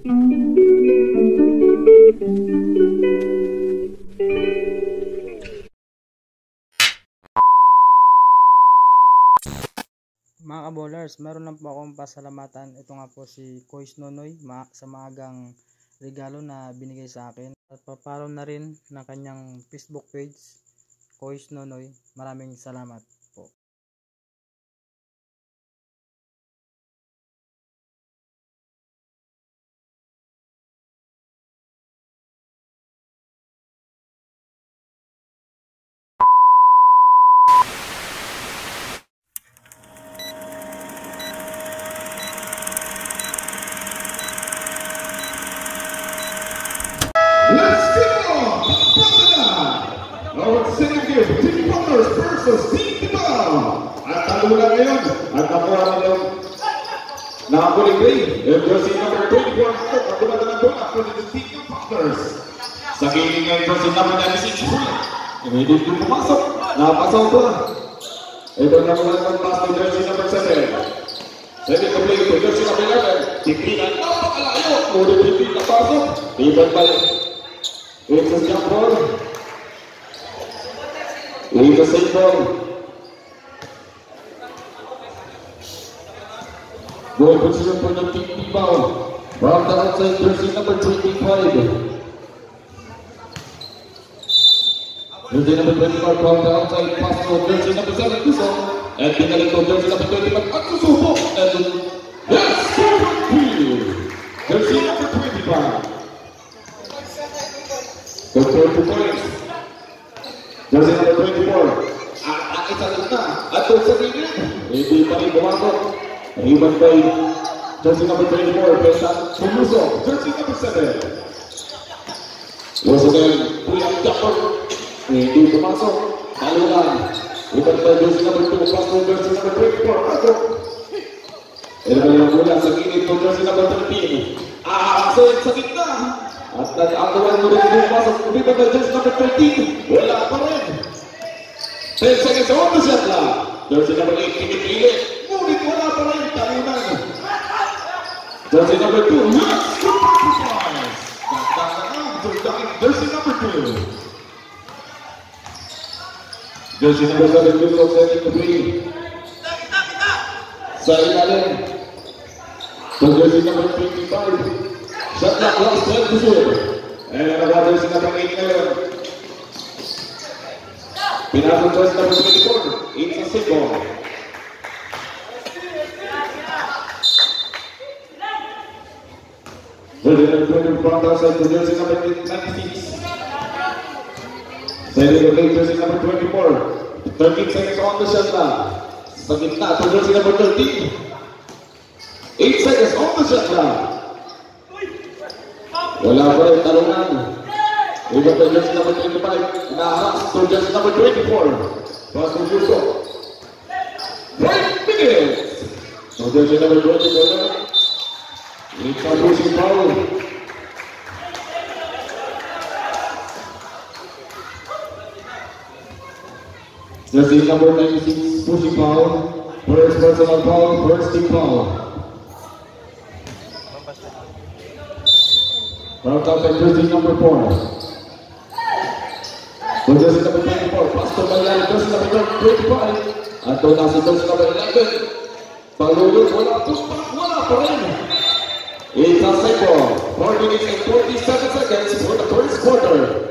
Mga kabolers, meron lang po akong pasalamatan. Ito nga po si Kois Nonoy ma sa maagang regalo na binigay sa akin. At paparo na rin ng kanyang Facebook page, Kois Nonoy. Maraming salamat Hindi din pumasok. Napasok ko. Ito nakuha ng pass to jersey number 7. Jadi kembali ke jersey number 11. Tipinan napakalayo. Udah hindi napasok. Tiban balik. It's a jump ball. It's a safe ball. Goal position for the team outside jersey number 25. Jersey number 25 from the outside pass jersey number 7 Kusong. And pinalik to jersey number 25 at susubok. And yes. Jersey number 25. Good for two points. Jersey number 24. At isa lang na. At sa gilid. Hindi pa jersey number 24. Pesa Pumuso. Jersey number 7. Once again, pull-up jumper. Hindi pumasok. Talunan. Rebound by jersey number 2. Pass to jersey number 24. Pasok. Ito na yung mula sa gilid to jersey number 13. Ah, so sa gitna. At nag-agawan mo rin yung pasok. Rebound by jersey number 13. Wala pa rin. 10 seconds on the shot clock. Jersey number 8, pinipili. Ngunit wala pa rin. Talunan. Jersey number 2. Yes! Sacrifice! Ganda na Jersey number Deus te abençoe, Deus te abençoe, Deus te abençoe, Deus e abençoe, Deus te abençoe, Deus É, abençoe, Deus te abençoe, Deus te abençoe, Deus te abençoe, para te abençoe, Deus te abençoe, Deus, te abençoe, Deus te o Deus, ele vai para o Setting the play jersey number 24. 13 seconds on the clock. Sa gitna to jersey number 13. 8 seconds on the clock. Wala pa rin talungan. Iba to jersey number 25. Naharas to jersey number 24. Pass to Yuso. 5 minutes. To jersey number 24. It's a pushing foul. Jersey number 96, pushing foul. First personal foul, first team foul. Round out by jersey number 4. So jersey number 24, pass to Mayan, jersey number 25. At doon si jersey number 11. Palulog, wala po, wala pa. It's a second. 4 minutes and 47 seconds for the first quarter.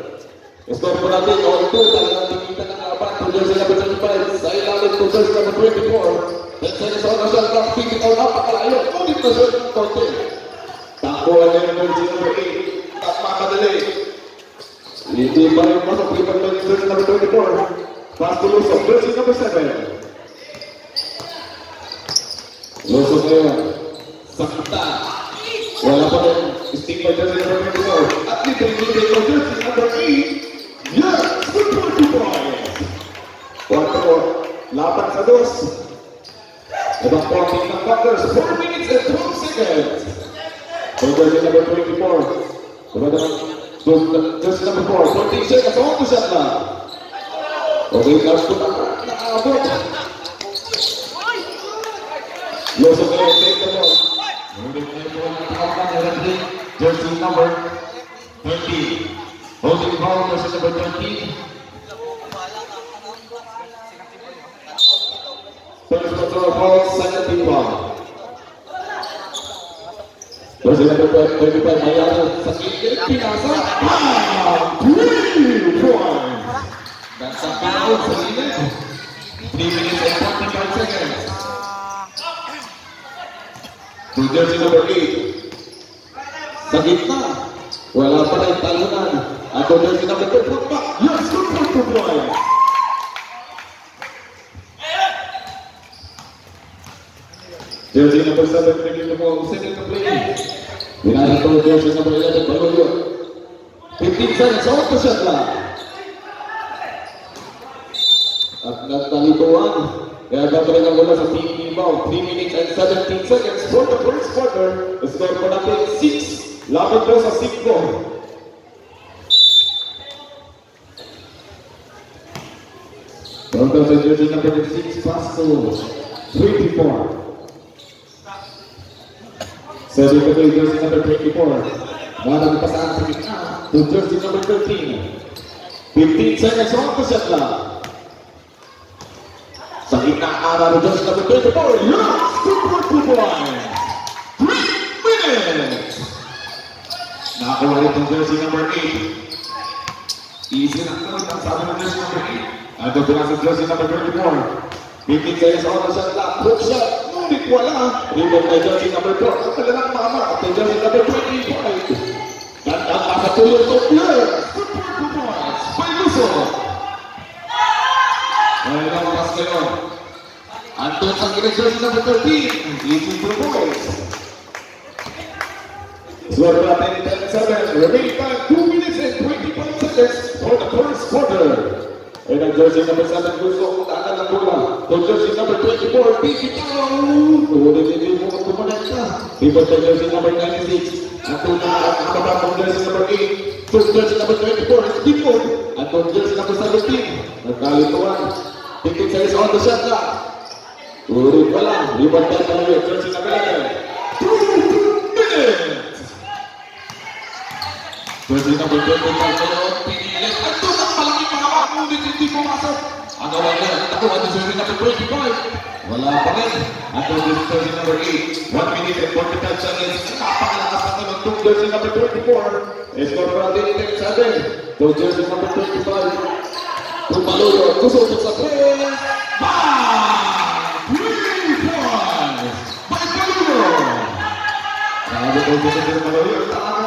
Estou pernah tengok itu tangan tinggi tangan lapar kerja saya não Saya lalu kerja saya berdua di kor. Dan saya seorang seorang kaki kita apa não ayat kau di kerja kote. Tak boleh yang kerja berdua tak makan dulu. Ini não masuk di pertandingan kerja saya berdua di kor. Pasti lu sobel sih kamu siapa não Lu sobel sakta. Walaupun istimewa jadi orang tua, tapi tinggi tinggi kerja saya berdua Yes, the Perky Boys! One for Laban Sados. About 14 numbers, 4 minutes and 12 seconds. Jersey number 24. About jersey number 4, 14 seconds, on to shot na. Okay, last two nakaabot. Yes, okay, take the ball. Moving into the jersey number 13. Holding ball, jersey number 13. First control ball, second team ball. Jersey number 25, Mayano sa gilid, pinasa. Bam! Three points! That's a foul sa gilid. 3 minutes and 45 seconds. To jersey number 8. Sa gitna, wala pa rin talunan. To number 2, putback. Yes, points. Jersey number 7, ready to go. Second to play. Pinasa to jersey number 11, Baluyo. 15 seconds, off the shot clock. At nagtalituan. Kaya gagawin ang wala sa team Ibaw. 3 minutes and 17 seconds for the first quarter. Score po natin 6. Laban ko sa 5. Welcome to jersey number 6, pass to 24. Seven to play jersey number 24. Madang pasahan sa gitna to jersey number 13. 15 seconds on the shot clock. Sa gitna ng jersey number 24. Yes! Super two points! 3 minutes! Nakakuha rin jersey number 8. Easy na ito. Sabi ng jersey number 8. Ito pinasa jersey number 24. 15 seconds on the shot clock. Hook shot. Ngunit wala. Rebound kay jersey number 4. Ang talagang mama. At kay jersey number 25. Gandang makatuloy ito. Yes! Super two points! By Luzon. Ngayon ang pass ngayon. Anton sa jersey number 13. Easy 10-7. Remaining time 2 minutes and 25 seconds for the first quarter. Ang jersey number 7 gusto kong daanan ng bola. Jersey number 24, Pipitaw! Tuloy din mo kung kumonekta. Dito sa jersey number 96. At ito na ang kababa jersey number 8. To jersey number 24, Steve At to jersey number 17. Nagkalituan. 15 seconds on the shot clock. Tuloy pa lang. Rebound tayo. Jersey number 11. 2 minutes! Jersey number 25 ngayon, pinilit. At ngunit hindi pumasok. Ang gawa niya, nakuha ng jersey number 25. Wala pa rin. At din jersey number 8. 1 minute and 45 seconds. Napakalakas na naman itong jersey number 24. Score for natin 10-7. To jersey number 25. Tumaluyo, tusok sa 3. Bang! 3 points! By Paluyo! Sabi ko din Paluyo.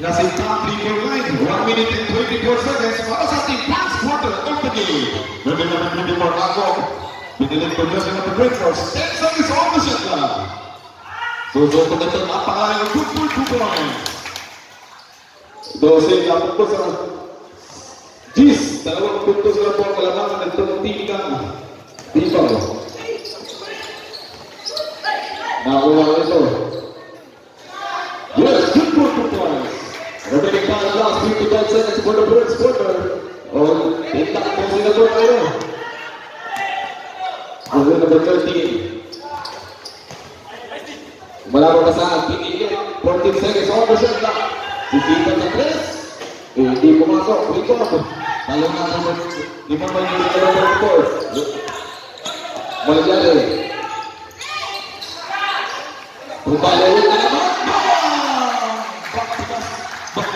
Talagang Nasa top 3 line, 1 minute and 24 seconds para sa ating first quarter of the game. Number number 24 ako. Pinilit ko dyan sa mga breakers. 10 seconds on the shot clock. Susunod na ito, napakalayo. Good for 2 points. 12, lapot ko sa Gis, dalawang puntos na po ang kalamangan ng tumunting ng Tipaw. Nakuha ito. Remaining time last 55 seconds for the first quarter. Oh, tindak po sila po kayo. Goal number 13. Malabo pa sa pinili. 14 seconds on the shot clock. Sisipan press. Eh, hindi pumasok. Record. Talo na number 5 ba yung number 4? Malyari. Na.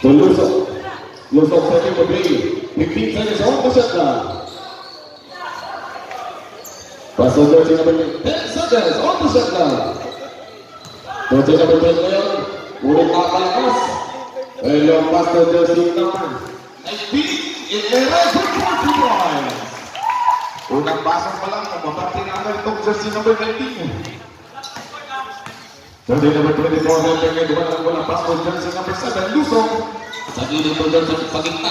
So Lusok. Lusok serving for three. 15 seconds on the shot clock. Pasok coaching number 10 seconds on the shot clock. Coaching number 10 Leon. Murid akan pas. Leon pas ke jersey number 19. It may rise to 40 points. Unang pasang pa lang, mababatin agad itong jersey number 19. Jersey number 24, Hunter may dumaan ang bola. Pass to jersey number 7, Lusong. Sa gilid to jersey sa gitna.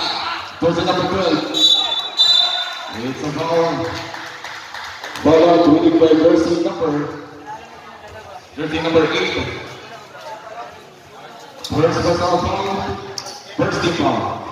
Jersey number 12. It's a foul. Out winning by jersey number jersey number 8. First personal foul. First team foul.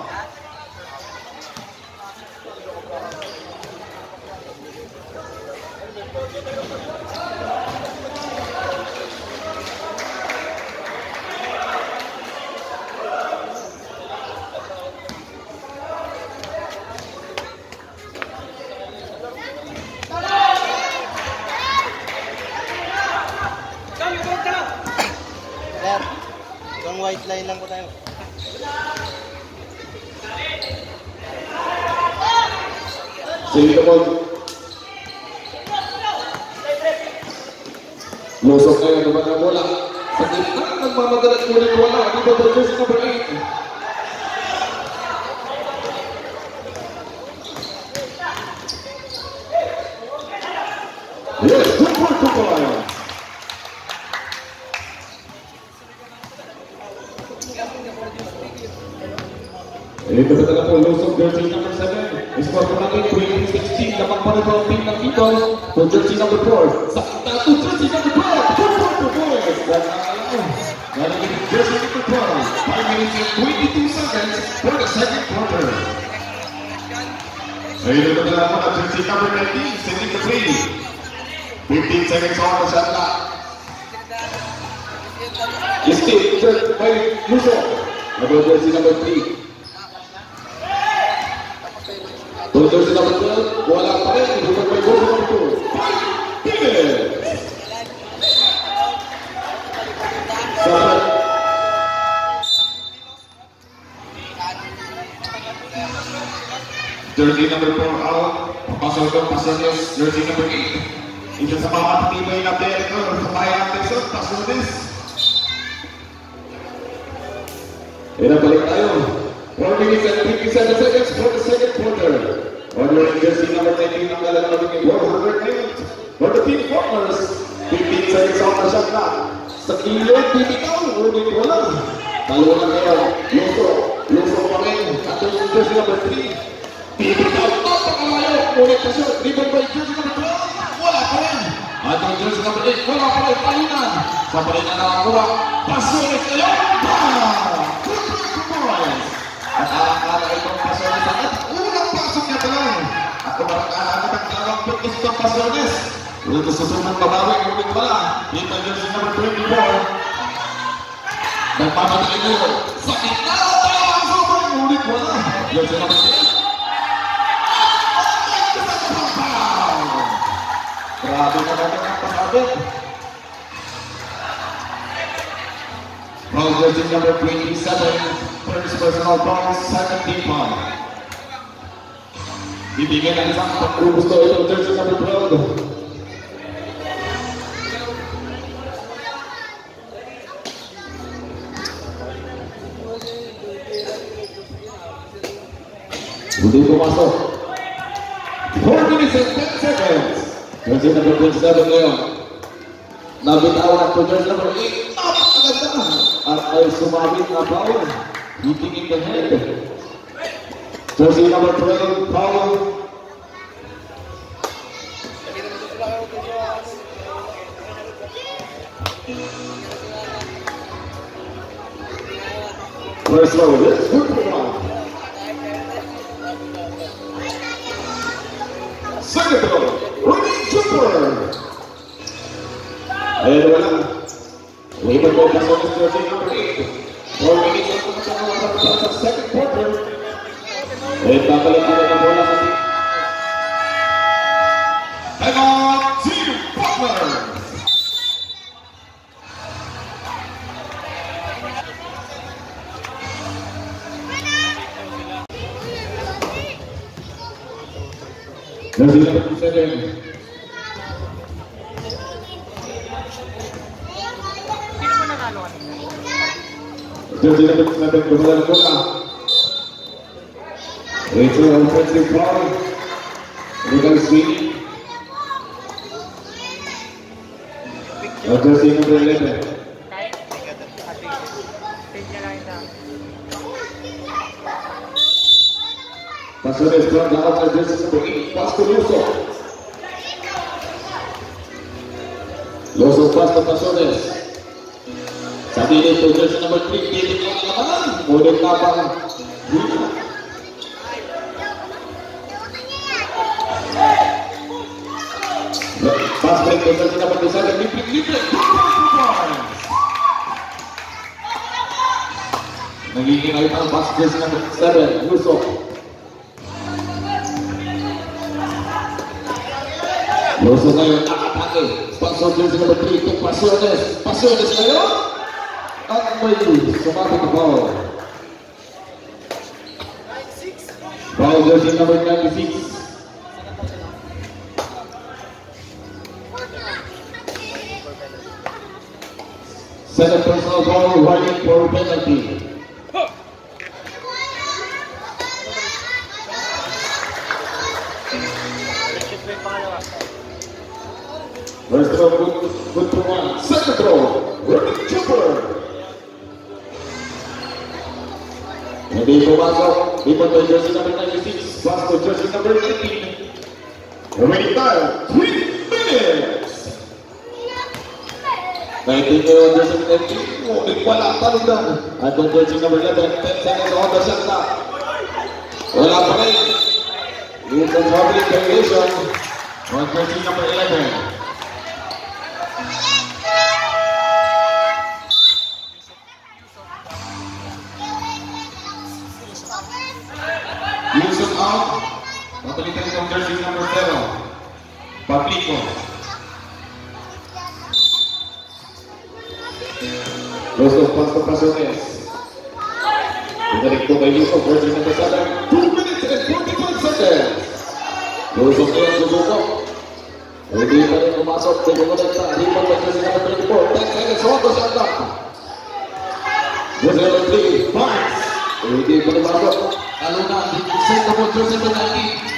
Jersey number 4 out, pasal ke pasalnya jersey number 8. Itu sama mati main update itu, supaya Anderson pasal this. Ini balik tayo. 4 minutes and 57 seconds for the second quarter. Ordering jersey number 19 ang dala namin kay 408 for the team partners. 15 seconds on the shot clock. Sa kilid, bibitaw, ulit wala. Dalawa na ngayon. Luso, Luso pa rin. At yung jersey number 3. Bibitaw, napakalayo. Ulit na shot. Driven by jersey number 12. Wala pa rin. At yung jersey number 8, wala pa rin. Palinan. Sa pa rin na nakakuha. Pasulit ngayon. Bam! Good work, good boys. At alang-ala itong pasones at unang pasok niya pa lang. At kumarang-ala at ang dalawang pitis itong pasones. Ulit sa susunod babawi, ulit wala. Dito jersey number 24. Nagpapadali mo. Sa gitna, tayo ang sobrang ulit wala. Jersey number 3. Grabe na naman ang pasabit. From jersey number 27, first personal foul, second team ito, jersey number 12. Hindi pumasok. 4 minutes and 10 seconds. Kasi nabubulsa mo ngayon. Nabitawan ko dyan lang. Itap agad. At ay sumabit na Paul. Hitting in the head. Jersey number 12, Paul. First low, this good one. Second low. Stewart. Ayun wala. Second quarter. Bola on, Jadinya sampai kemudian kota. Itu offensive foul. Bukan sini. Ada sini berlebihan. Passou na estrada alta, às vezes um pouquinho, Sabi nito jersey number 3, David ang labanan. Ngunit labang dito. Pass break jersey number 7, Libre Libre. Nagiging ayun ang pass jersey number 7, Luso. Luso ngayon nakatake. Sponsor jersey number 3, Tuk Pasiones. Pasiones ngayon. please. Samantha Cabal. Ball jersey number 96. Set up personal ball running for penalty. number jersey number 96, Vasco jersey number 18. Wait time, three minutes! Now, I think jersey number 18 will be one out of them. I number 11. Papalitan itong jersey number 0. Pablico. Yusuf pass to Pasones. Po kay Yusuf, jersey number 7. 2 minutes and 45 seconds. Yusuf ngayon susubok. Hindi pa rin pumasok. Tumumunod sa hipon kay jersey number 24. 10 seconds on the shot clock. Jersey number 3, Barnes. Rin pumasok. Lalo na, send mo jersey number 19.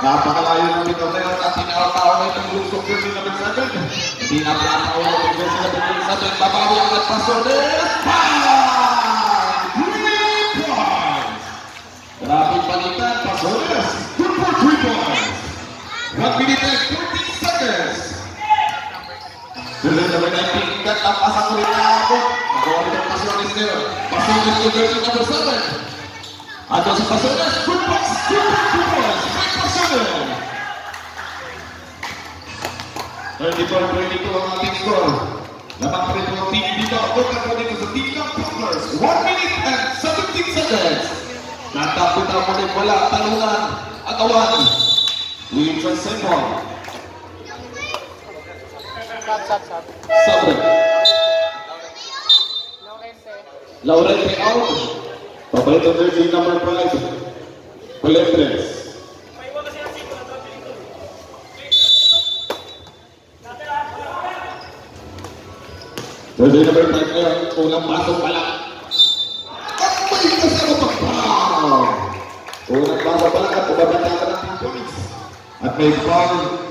Bapak bakal ayo nanti kau tengok kasih itu berusuk ke sini lebih saja. Apa tahu lebih ke. Bapak yang lepas. Rapi wanita pas sode. Tumpul three points. One minute and thirty seconds. Dengan jabatan tingkat apa satu di kampung. Bahwa Atau sepasodnya. Good points. Good points. 24-22 ang ating score. Lamang pa po ang team dito. 1 minute and 17 seconds. Natapita mo rin wala. Talungan at awan. William Transemon. Sabre. Laurente out. Pabalito 13 number 5. Palembres. Jersey number 5 ngayon, unang pasok pa lang. At may kasama pa foul! Unang pasok pa at bumabata ka ng 2 points. At may foul.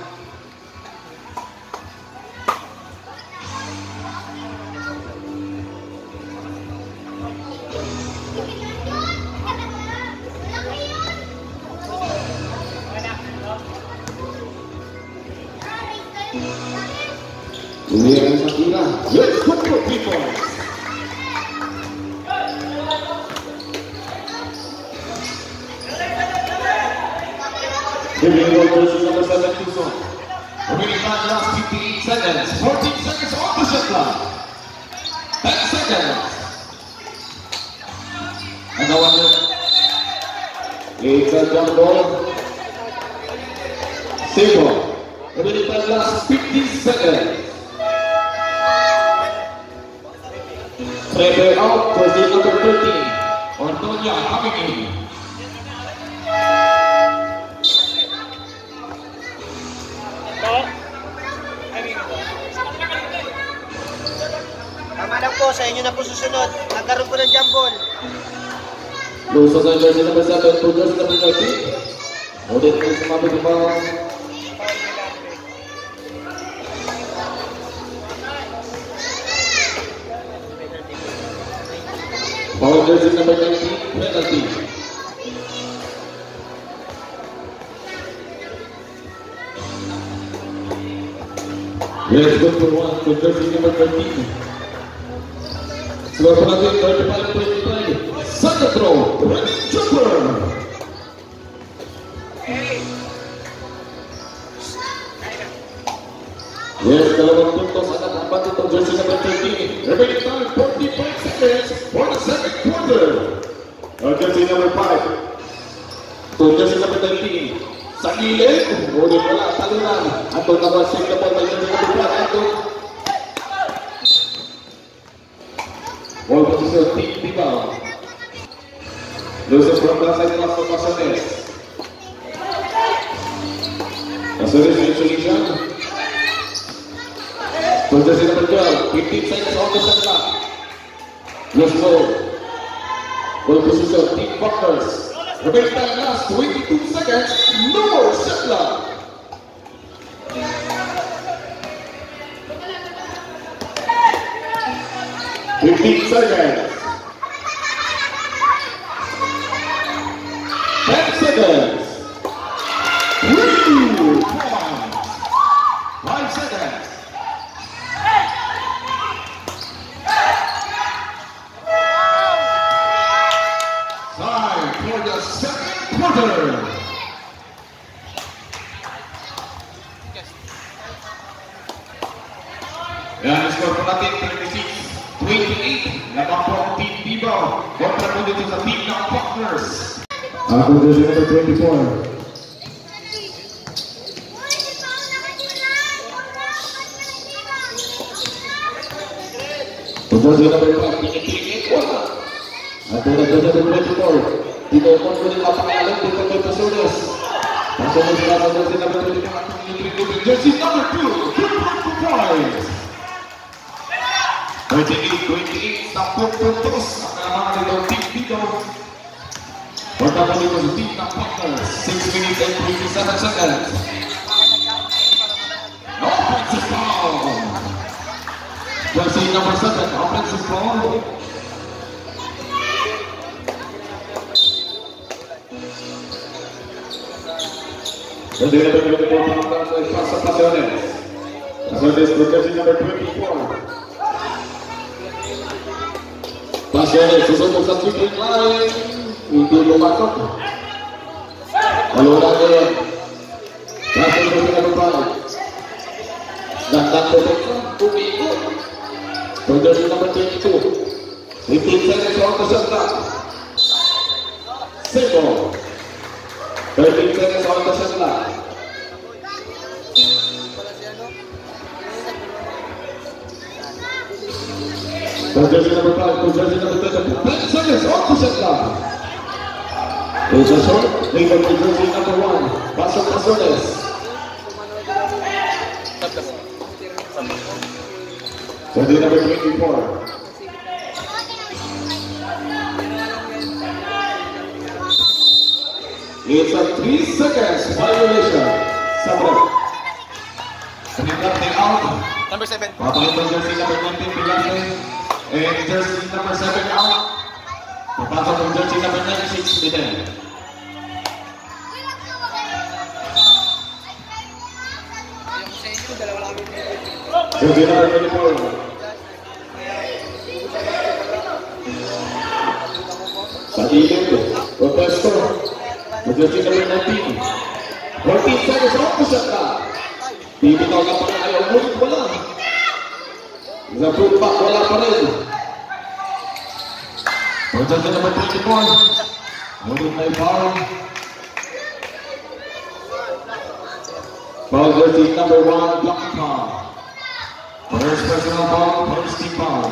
Yang Sakina. Let's people. Giving the jersey number 7 to Son. Remaining time last 58 seconds. 14 seconds shot clock. 10 seconds. And time last 15 seconds. Trevor out, jersey number 13. Ortonia coming in. Tama lang po, sa inyo na po susunod. Nagkaroon po ng jambol. Lusa sa jersey number 7 to jersey number 13. Ulit po sumabit yung Foul jersey number 19, penalty. Let's go for one to jersey number 13. Score po natin, 35-25. Second throw, ready jumper. Yes, dalawang puntos ang nakapat itong jersey number 13. Remaining time, 45 seconds for the second quarter. Uh, jersey number 5 to jersey number 13. Sa wala, siya na jersey number 5. Ato. Ball position, team. Loses from the side pass to Pasanes. Pasanes, isolation. Possession number 12, 15 seconds on the Yes, Lord. Well, this is a deep buffers. Remaining time last 22 seconds. Noor Shetland. Fifteen seconds. Ten seconds. jogo. Bandeira para o primeiro ponto, mas passa para Leonel. Leonel protege na abertura aqui fora. Passa Leonel, vocês vão mostrar tudo bem? O Pedro o Bandeira. O primeiro para Dá para comigo. 13 seconds on the shot clock. For jersey number 5, for jersey number 10, 10 seconds on the shot clock. It's a short, legal for jersey number 1, Paso Pasones. Jersey number 24. It's a 3 seconds violation. Out. Number 7. Papakita jersey number 19, Pilate. And jersey number 7 out. Papasok ang jersey number 96, Biden. Jersey number 24. Sa ilip, Roberto. Jadi kering roti. Ini Roti saya seratus serta Tiba tahu kapan ada orang murid bola Zafu empat bola pada itu Pajar kena mati ke pun Murid naik bau Bau number one Black car. First personal bau First team bau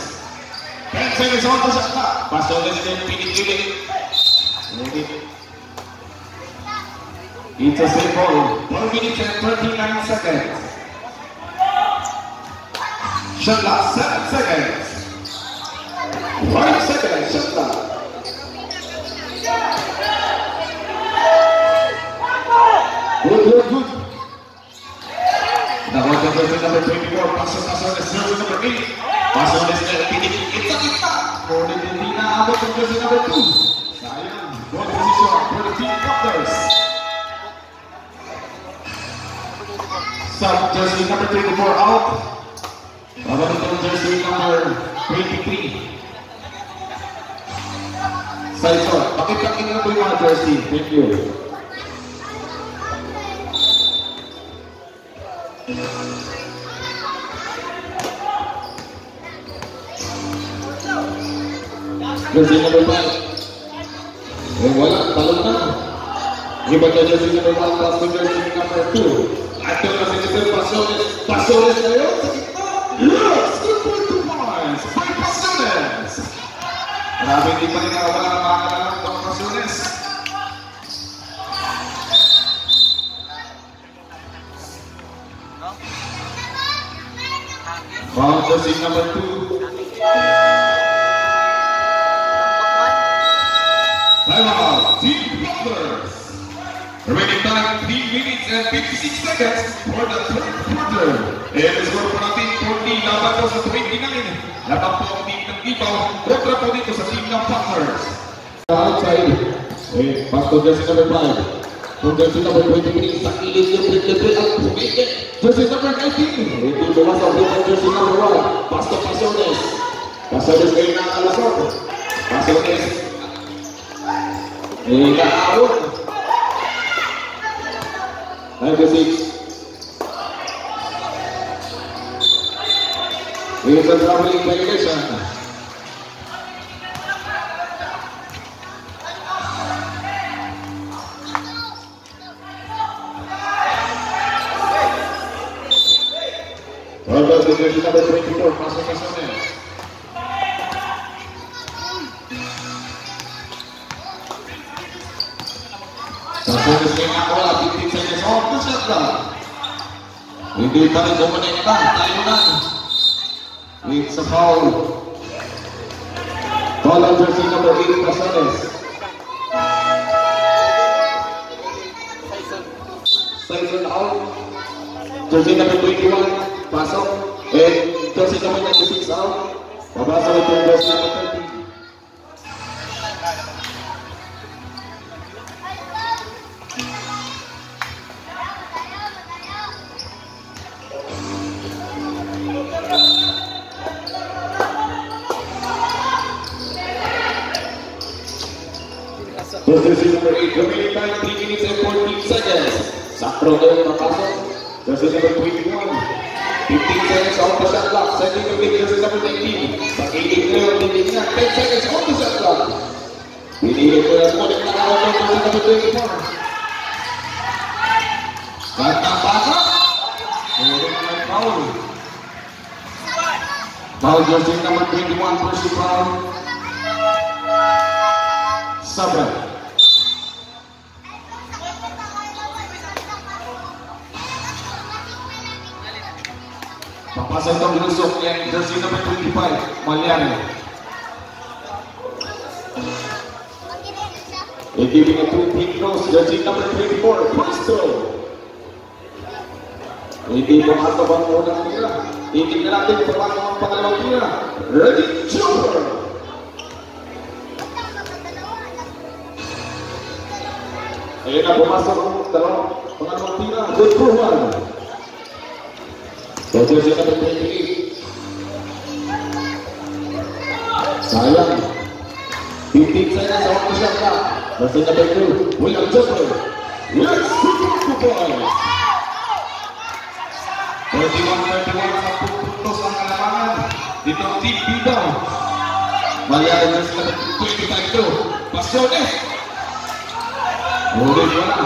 Quem fez as ondas já tá. Passou a vez tem um piniquinho aí. Então você falou. Põe o segundos, põe o piniquinho segundos. em sequência. Chama lá, sete sequências. Vai sequência, chama lá. Da volta, eu vou tentar depois de gol. Passa, passa, descendo, para mim. Passa, descendo, piniquinho. Jersey number 2. Sayang, good position for the team captors. Sub jersey number 24 out. Babalik ang jersey number 23. Side shot. Na po yung mga jersey. Thank you. Number 5. Eh, wala. Talon jersey number 1 plus to jersey number 2. Ato na si Mr. Pasones. Pasones ngayon sa gitna. Yes! Good point to points by 2. Timeout, Team Brothers. Remaining time, 3 minutes and 56 seconds for the third quarter. And score po natin, 40 laban po sa 29. Laban po ang team ng Ibaw, kontra po dito sa team ng Partners. Outside, eh, pass to jersey number 5. Kung jersey number 23, sa kilid yung libre at pumikit. Jersey number 19, ito bumas ang bukas jersey number 1. Pass to Pasones. Pasones kayo na alasok. Pasones, eh, kaawot. 96. It's a traveling violation. Well Hindi pa rin. It's a foul. On jersey number 8, Casones. Tyson out. Jersey number 21, pasok. Foul jersey number 21, first foul. Sabra. Pumasa itong lusok yan. Jersey number 25, Malyari. And giving it to Pete Rose, jersey number 24, Castro. Hindi pumasok ang unang tira. Titignan natin kung paano tira. Ready, jumper! 28. Sayang. 15 seconds on the shot clock. Jersey number 2, William Jumper. Let's super boy. 31-31 sa pupuntos ang kalamangan. Dito ang team Bida. Malyari na sila ng 25-2. Pasiones. Ulit wala.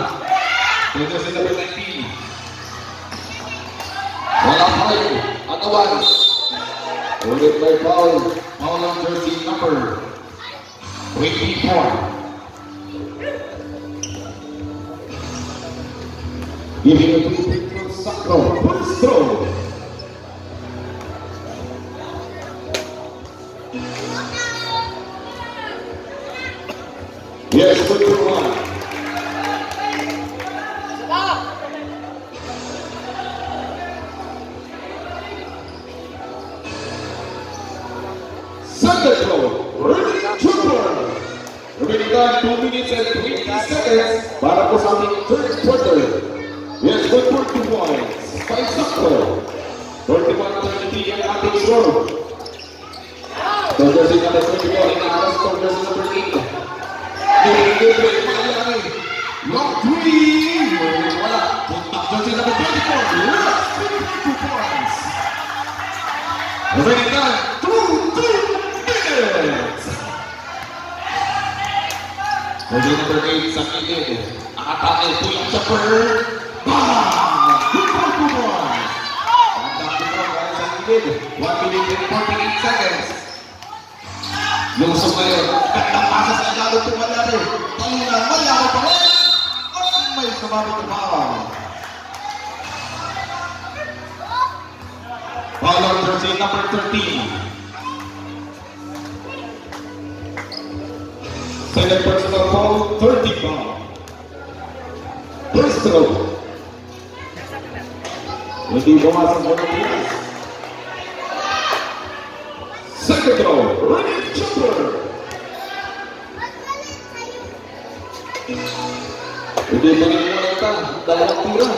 Dito sila ng 19. Wala pa rin. Atawan. Ulit may foul. Foul on jersey number 24. Giving to Victor Sacro. First throw. Yes, for one. Second throw. Ready, Trooper. Remaining time 2 minutes and 20 seconds para po sa ating dalawang tira.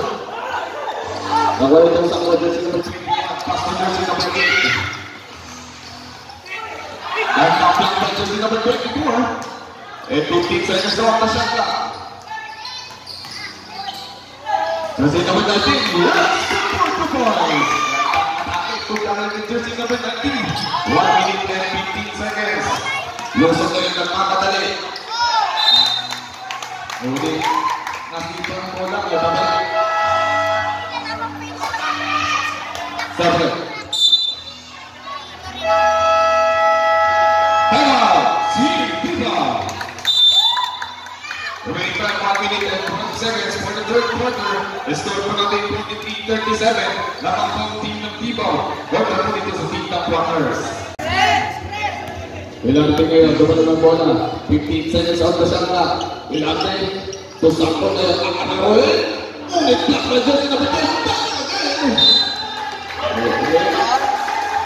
Nawala ito sa kwadra sa number 21, pass to jersey number 8. Ang tapos pa jersey number 24. And 15 seconds off the shot clock. Jersey number 19, yes, support the boys. The jersey number 19. 1 minute and 15 seconds. Lusog na yung nagmamadali. Uli, nakita ang bola, yababay. Seven. Timeout, Team Viva. Remaining time 1 minute and 12 seconds for the third quarter. Score po natin 23-37. Lamang po ang po dito sa team ng Pluckers. Ilang tingin ngayon, dumalo ng bola. 15 seconds out the shot clock. Ilang tingin, tusakto na ang Anaroy. Block na dyan, sinabitay.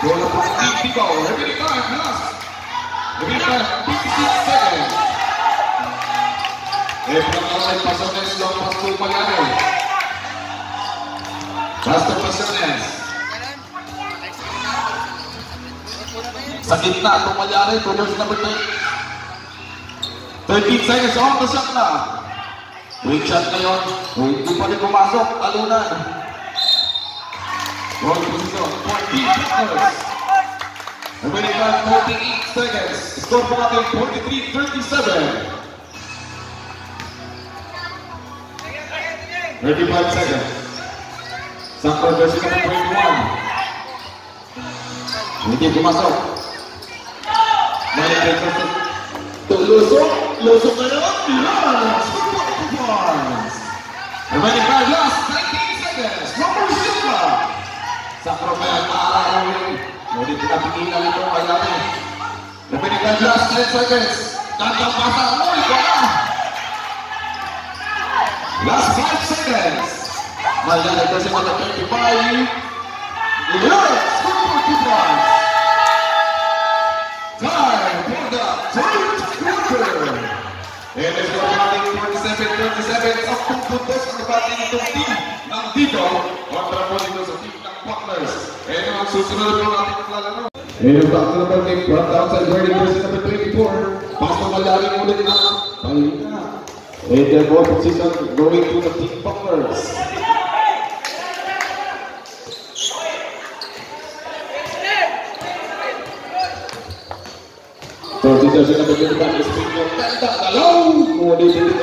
Bola po sa Viva. Remaining time, last. Remaining time, 56 seconds. Eh, pangalaman pasones long pass to Pagano. Pass to pasones. Sa gitna, tumalyari, tulos number 10. 13 seconds on the shot na. Quick shot ngayon. Hindi pa rin pumasok. Talunan. Wrong position. 14 seconds. Remaining time 48 seconds. Score po natin 43-37. 35 seconds. Sakto jersey number 21. Hindi pumasok. Remaining time last 19 seconds. Just 10 seconds. Gandang pasa. Uy, wala. Last 5 seconds. Malala kasi mga 35. Yes! Good for two points. Time And it's going running 47-27 sa pagpuntos ng bating itong team ng dito kontra po dito sa team ng Bucklers. And ang susunod po natin ang lalaro. And back to number 8, brought outside Verdi versus number 24. Pass na malalim ulit na Palina. And the ball position going to the team Bucklers.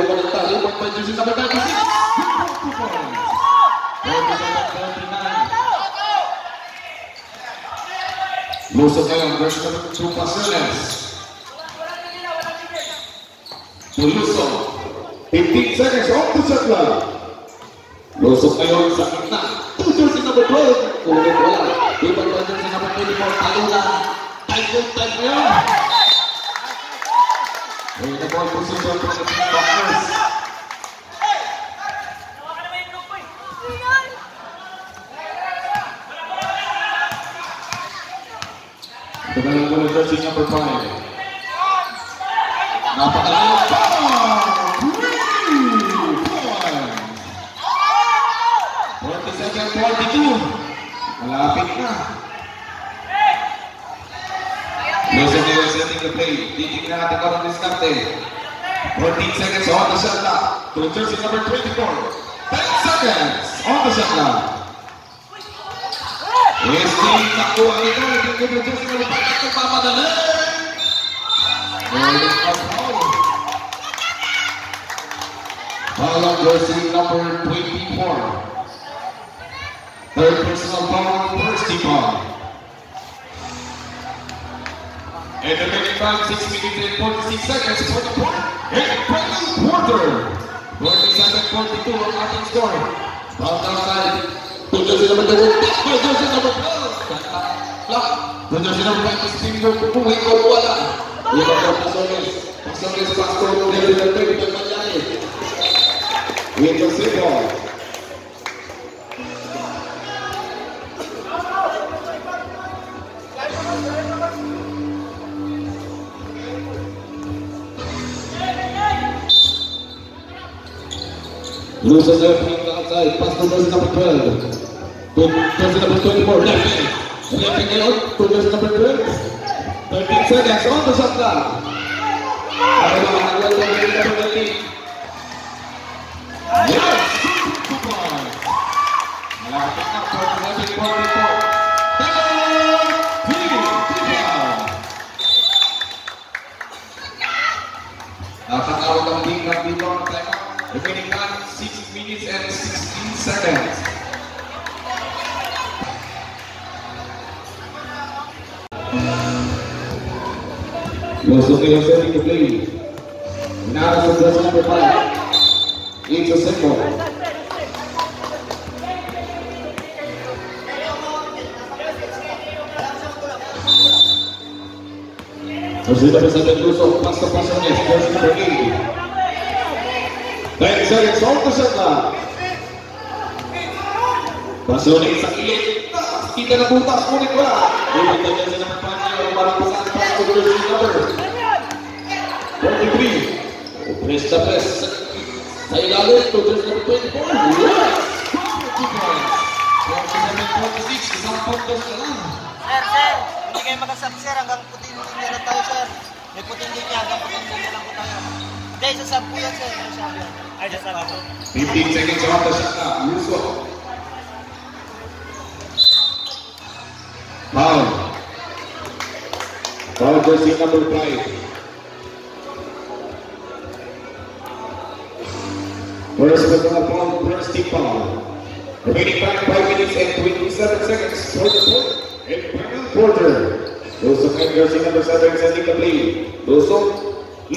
Ko ng tali. One point jersey number 96. Two points. 37-39. Lusot ngayon versus number 2 Pasiones. Tulusok. 15 seconds off the shot clock. Lusok ngayon sa gitna. Two jersey number 12. Kulit wala. Ibang ba jersey number 24. Talula. Title time ngayon. In the ball position for the team Bucklers. Ito na lang muna jersey number 5. Napakalayo pa! Three points! 42nd, 42. Malapit na. Setting the play. Titignan natin kung ang diskarte. 14 seconds on the shot clock. To jersey number 24. 10 seconds on the shot clock. Is the nakuha. Ito jersey number 5 at foul. On jersey number 24. Third personal foul first team foul. And the remaining time, 6 minutes and 46 seconds for the point. And final quarter. 47-42 ang ating score. Round outside. To jersey number 2. To jersey number 12. Lock. To jersey number 5 is Timur Pupui o wala. Iba ko Pasones. Pasones Pastor. Jersey number 20. Pagmanyari. With the signal. Loses their from the outside. Pass to jersey number 12. To jersey number 24. Left hand. Left hand out to jersey number 12. 13 seconds on the shot clock. Ano ba ang nagwala ng jersey number 13? Yes! Points. Malapit na seconds. Most of you are complete. Now it's a number five. It's a single. Vocês estão pensando que eu sou passo a passo honesto, eu estou 10 segundos, solta o celular. Pasones sa kilit. Kita na butas, ngunit wala. David na jersey number 5 niya, maripasan pass to jersey number 43. Press na press. Sa ilalim to jersey number 24. Yes! Two points. 47-46, isang puntos na lang. Sir, sir, hindi kayo mag-asap, sir. Hanggang puting linya lang tayo, sir. May puting linya, hanggang puting linya lang po tayo. Hindi, sa sampu yan, sir. Sa sampu yan. Ay, sa sampu. 15 seconds on the shot clock. Yuso. Foul. Foul jersey number 5. First personal foul, first team foul. Remaining time 5 minutes and 27 seconds for the fourth and final quarter. Lusok and jersey number 7 sending the play. Lusok,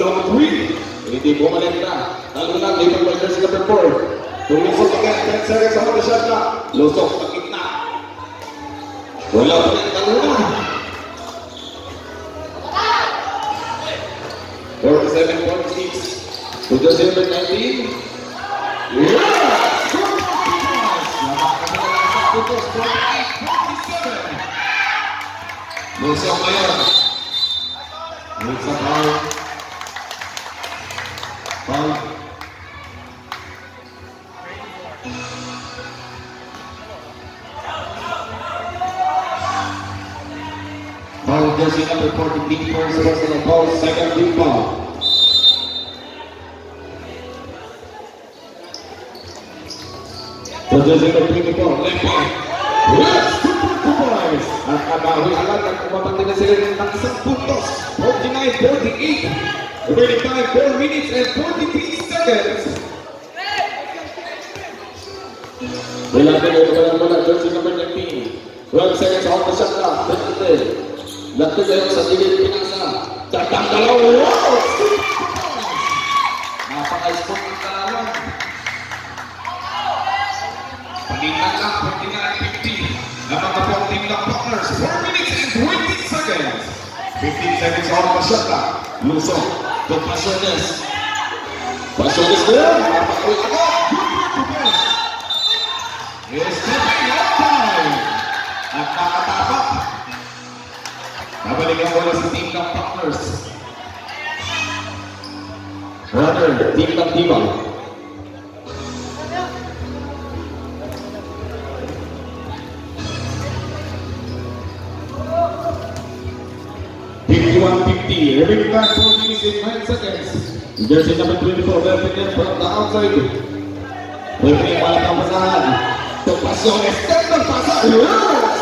long three. Hindi bumalik na. Lalo na, lipat by jersey number 4. Tulusok again, 10 seconds on the shot clock. Forty-seven point six. With the number nineteen. Yeah. jersey number 14, first person ball, second deep ball. So just gonna bring ball. Yes. At kabawi na kumapag na sila ng takisang puntos. 49-48. Overtime, 4 minutes and 43 seconds. Wala na yung walang mula, jersey number 19. 12 seconds on the shot clock, 53. Latid kayo sa gilid pinasa. Tatang dalawa. Wow! Napaka-spot ng kalawan. Pagitan lang, 49-50. Naman na po ang team ng partners. 4 minutes and 20 seconds. 15 seconds on clock. Luso. To Pasiones. Pasiones din. Napaka-uwi agad. Team ng partners. Runner, ng Tibang. Fifty-one fifty. Every back four minutes in nine seconds. Jersey number twenty-four, Belfinger from the outside. Referee malah tendang pasar.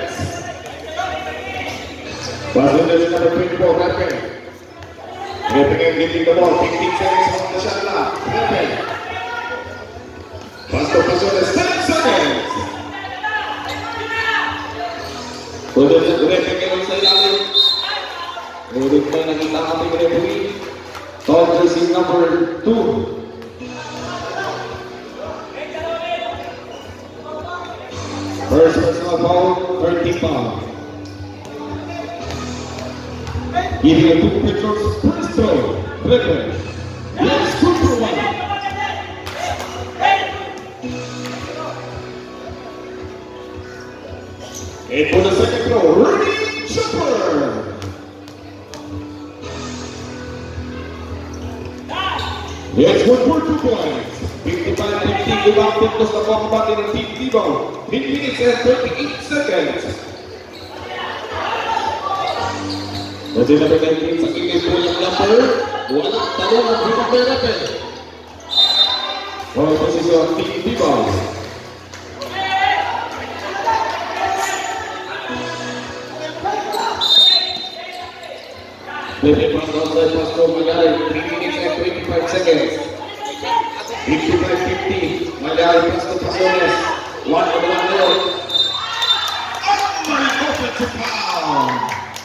Pascal jersey number 24, Pepe. Pepe ang getting the ball. 15 seconds on the shot clock. Pepe. Pascal Pasones, 10 seconds. Udah Pepe kayo sa ilalim. Ulit na nakita ang ating referee. Tall jersey number 2. First personal foul, 30 pound. Iria tu Petros Pristro, Pepe, Yes, Kutrova. And for the second row, Rudy Chopper. Yes, one more two points. 55-50 rebound, Pintos na kumakabati ng Team Tibong. 8 minutes and 38 seconds. Jadi mereka ini sakit punya lapel, walau tadi masih berapa? Walau posisi seconds. 55-50, mengenai pasal pasal 1 1 0.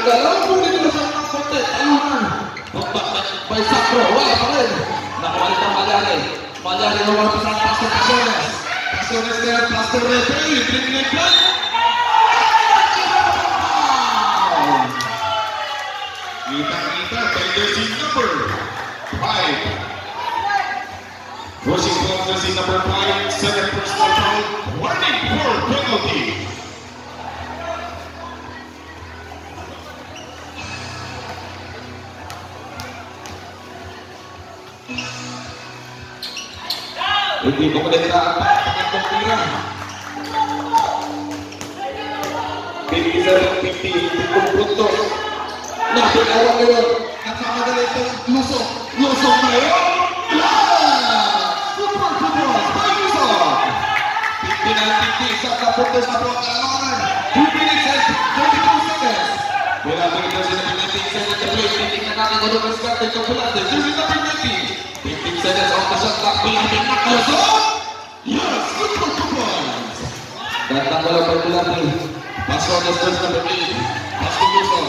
ng galaw. Muli ko sa konti. Talunan. Pagback by Sacro. Wala pa rin. Nakuha ng Malyari. Malyari naman pa sa Pastor Pasones. Pasones kaya Pastor. Kita-kita jersey number 5. Rushing from number 5, second personal foul, warning for penalty. Ini kemudian kita akan kumpulan. Bibi sarang pipi, kumputus. Nah, awak lewat. Kata ada itu, lusuk, lusuk saya. Super, super, super. Pimpinan pipi, serta putus satu orang. Bibi sarang, jadi kumpulan. Bila begitu, saya mengerti, saya terlihat, saya dikenakan, saya dikenakan, saya dikenakan, saya dikenakan, saya dikenakan, mas karte sa pulante. Susunod na pinagting. 15 seconds off the shot. Yes! Kupos. Datang dalam perbulan Masuk ada terus number 8 Masuk Yusuf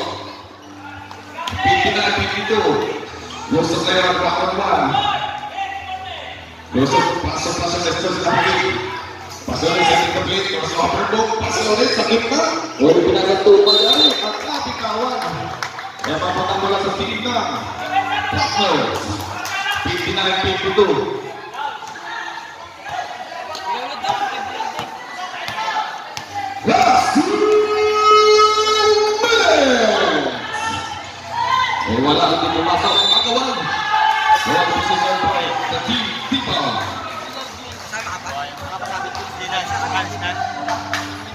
Pimpinan pintu Yusuf lewat belakang Yusuf masuk masuk ada terus number 8 Pasal ini sakit kebeli Masuk overbook Pasal ini sakit Oh ke tumpah Maka di kawan Yang mampu bola Pimpinan pintu Last two minutes. Eh, wala hindi pumasok ang agawan. Wala position point sa team Tipa.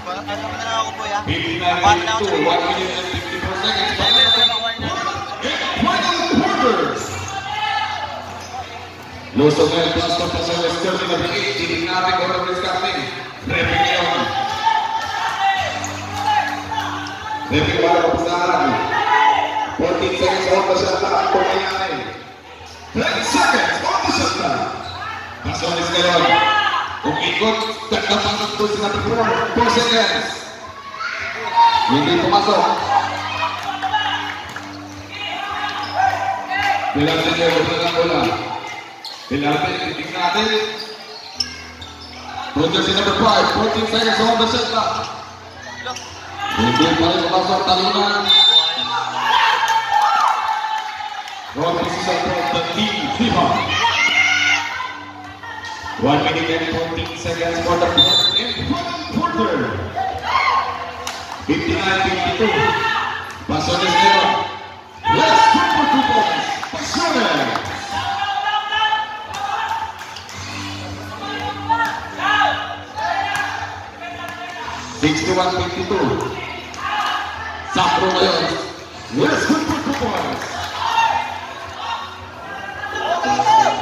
Ano ka na lang ako po ya? 59 1 minute and 54 seconds. Final quarters. Lusog na yung plus pa sa Western na bigay. Tinig natin kung ano discarding. Repping ngayon. Repping para kapusahan. 14 seconds on the. Ito nangyari. 10 seconds on the shot clock. Pasonis ngayon. Kung ikot, pagkapasok po sa natin 4 seconds. Hindi pumasok. Bilangin niyo, huwag na bola. Bilangin, titig natin. Puntos number 5, 14 seconds on the shot clock. Hindi pa rin pumasok talunan. Wrong position from the team, Viva. 1 minute and 14 seconds for the fourth and final quarter. 59-52. Pasones ngayon. Let's go for two points. Pasones. 61-52. Yes, good for two points.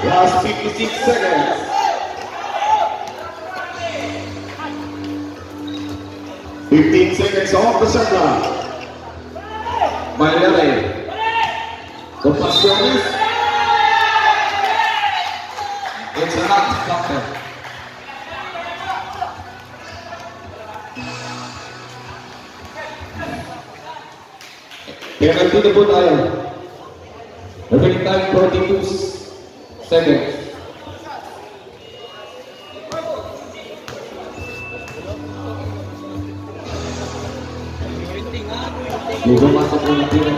Last 56 seconds. Fifteen seconds off the shot clock. The first. It's a not stopper. Doctor. Kaya nandito po tayo. Remaining time 42 seconds. Lugo masuk ke dalam pinang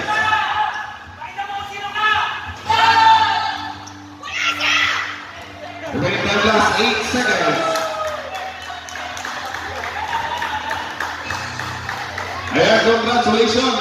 ওইসব